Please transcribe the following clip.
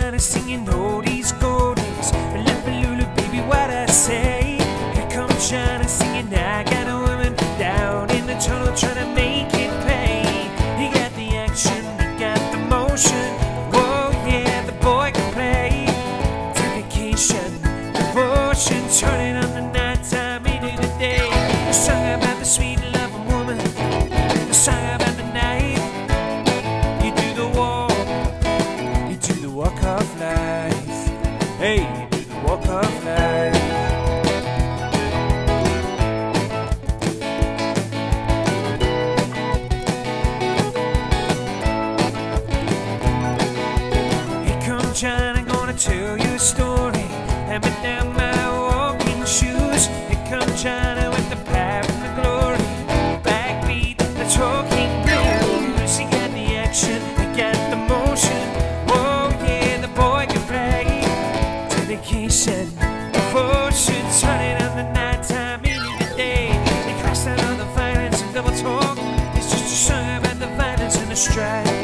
kind of singing, no. Hey, you do the walk of life. Here come China, gonna tell you a story. Hammer down my walking shoes. Here come China with the power. Dedication, devotion, turning on the nighttime into the day. He crashed out on the violence and double talk. It's just a song about the violence and the strife.